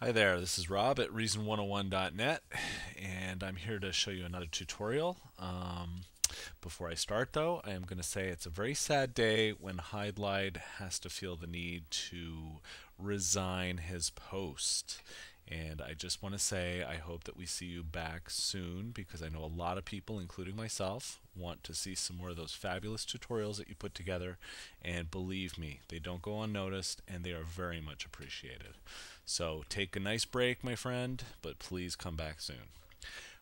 Hi there, this is Rob at Reason101.net and I'm here to show you another tutorial. Um, before I start though, I am going to say it's a very sad day when HideLied has to feel the need to resign his post. And I just want to say I hope that we see you back soon because I know a lot of people, including myself, want to see some more of those fabulous tutorials that you put together. And believe me, they don't go unnoticed and they are very much appreciated. So take a nice break, my friend, but please come back soon.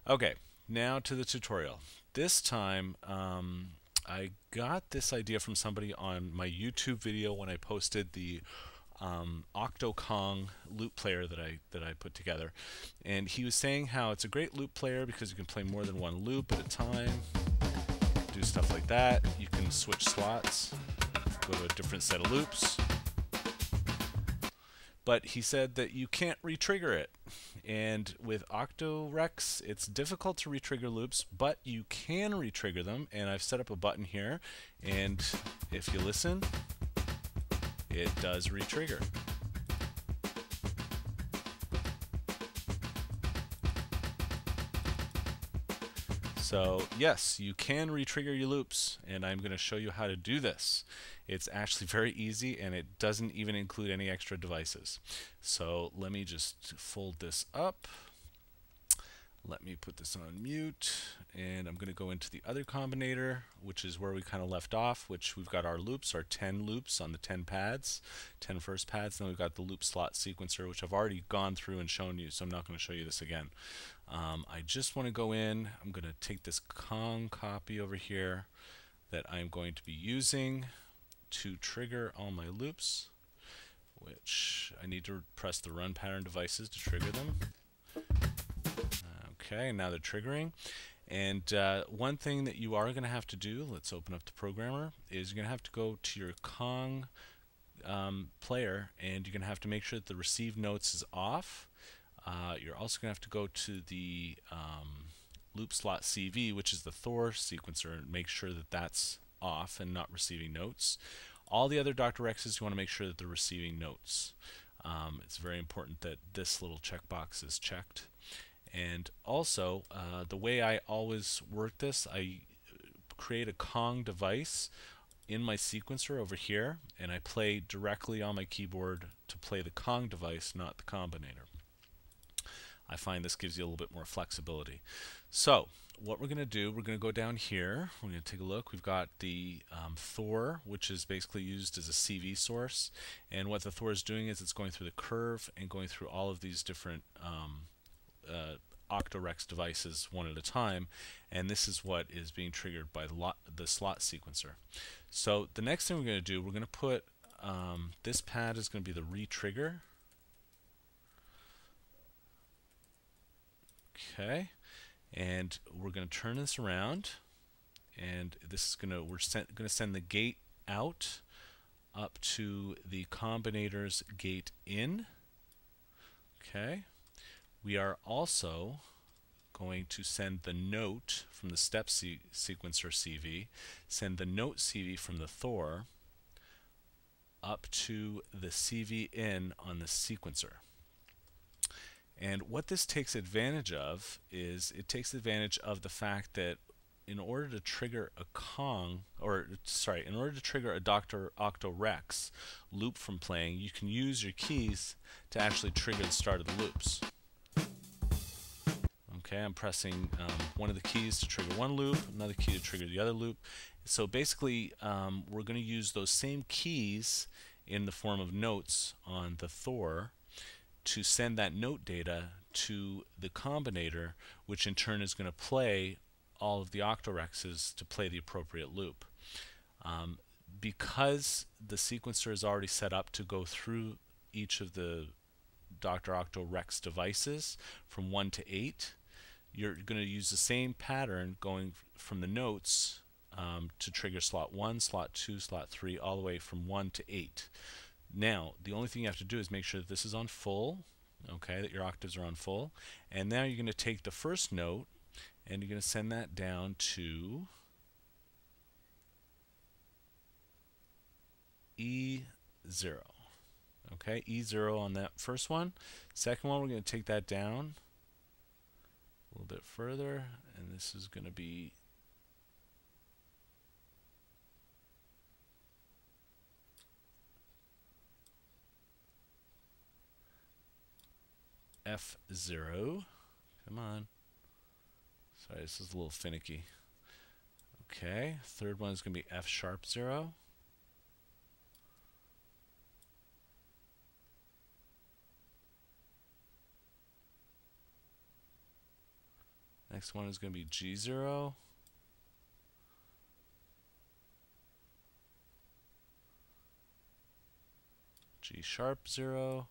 Okay, now to the tutorial. This time, um, I got this idea from somebody on my YouTube video when I posted the um, Octokong loop player that I that I put together, and he was saying how it's a great loop player because you can play more than one loop at a time, do stuff like that. You can switch slots, go to a different set of loops. But he said that you can't retrigger it. And with Octorex, it's difficult to retrigger loops, but you can retrigger them. And I've set up a button here. And if you listen, it does retrigger. So yes, you can retrigger your loops, and I'm going to show you how to do this. It's actually very easy, and it doesn't even include any extra devices. So let me just fold this up. Let me put this on mute, and I'm going to go into the other combinator, which is where we kind of left off, which we've got our loops, our 10 loops on the 10 pads, 10 first pads. Then we've got the loop slot sequencer, which I've already gone through and shown you, so I'm not going to show you this again. Um, I just want to go in, I'm going to take this Kong copy over here that I'm going to be using to trigger all my loops, which I need to press the run pattern devices to trigger them. Okay, now they're triggering. And uh, one thing that you are going to have to do, let's open up the programmer, is you're going to have to go to your Kong um, player and you're going to have to make sure that the receive notes is off. Uh, you're also going to have to go to the um, loop slot CV, which is the Thor sequencer, and make sure that that's off and not receiving notes. All the other Dr. Rexes, you want to make sure that they're receiving notes. Um, it's very important that this little checkbox is checked. And also, uh, the way I always work this, I create a Kong device in my sequencer over here, and I play directly on my keyboard to play the Kong device, not the combinator. I find this gives you a little bit more flexibility. So, what we're going to do, we're going to go down here. We're going to take a look. We've got the um, Thor, which is basically used as a CV source. And what the Thor is doing is it's going through the curve and going through all of these different um, uh, Octorex devices one at a time, and this is what is being triggered by the, lot, the slot sequencer. So the next thing we're going to do, we're going to put um, this pad is going to be the retrigger. Okay, and we're going to turn this around, and this is going to we're going to send the gate out up to the combinator's gate in. Okay. We are also going to send the note from the step se sequencer CV, send the note CV from the Thor up to the CV in on the sequencer. And what this takes advantage of is it takes advantage of the fact that in order to trigger a Kong, or sorry, in order to trigger a Dr. Octorex loop from playing, you can use your keys to actually trigger the start of the loops. Okay, I'm pressing um, one of the keys to trigger one loop, another key to trigger the other loop. So basically, um, we're going to use those same keys in the form of notes on the Thor to send that note data to the combinator, which in turn is going to play all of the octorexes to play the appropriate loop. Um, because the sequencer is already set up to go through each of the Dr. Octorex devices from 1 to 8, you're going to use the same pattern going from the notes um, to trigger slot 1, slot 2, slot 3, all the way from 1 to 8. Now, the only thing you have to do is make sure that this is on full, okay, that your octaves are on full. And now you're going to take the first note and you're going to send that down to E0. Okay, E0 on that first one. Second one, we're going to take that down a little bit further, and this is going to be F0. Come on. Sorry, this is a little finicky. Okay, third one is going to be F sharp 0. Next one is going to be G0. G sharp 0.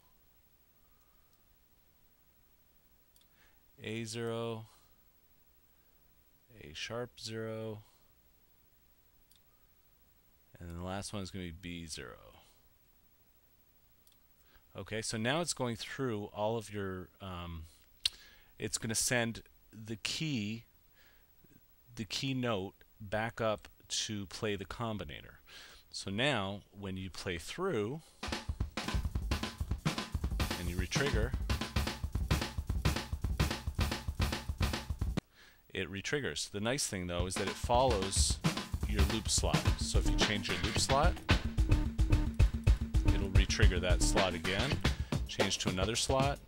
A0, A sharp 0, and then the last one is going to be B0. Okay, so now it's going through all of your, um, it's going to send the key, the key note back up to play the combinator. So now, when you play through, and you retrigger, it retriggers. The nice thing though is that it follows your loop slot. So if you change your loop slot, it'll retrigger that slot again. Change to another slot,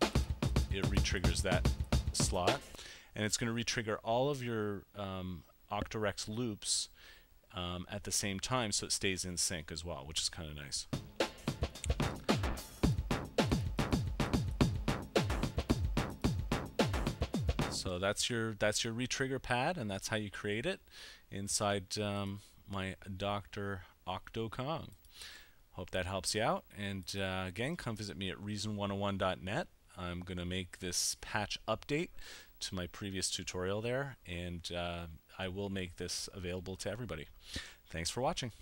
it retriggers that slot. And it's going to retrigger all of your um, OctoRex loops um, at the same time so it stays in sync as well, which is kind of nice. So that's your that's your retrigger pad, and that's how you create it inside um, my Dr. OctoKong. Hope that helps you out. And uh, again, come visit me at reason101.net. I'm going to make this patch update to my previous tutorial there, and uh, I will make this available to everybody. Thanks for watching.